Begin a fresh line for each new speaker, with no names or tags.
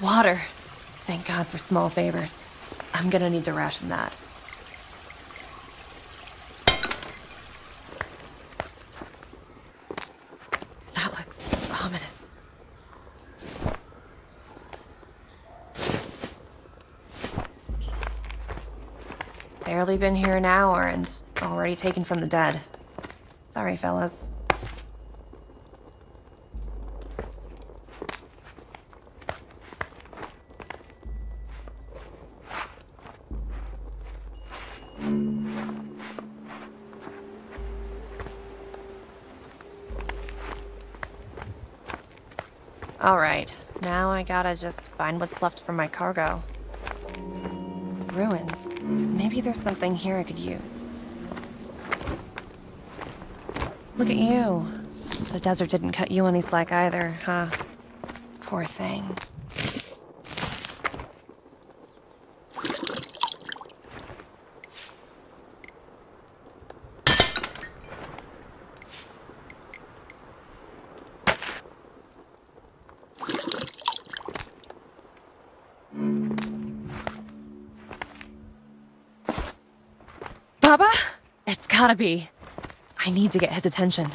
Water. Thank God for small favors. I'm gonna need to ration that. That looks ominous. Barely been here an hour and already taken from the dead. Sorry, fellas. Alright, now I gotta just find what's left from my cargo. Ruins. Maybe there's something here I could use. Look at you. The desert didn't cut you any slack either, huh? Poor thing. Baba? It's gotta be. I need to get his attention.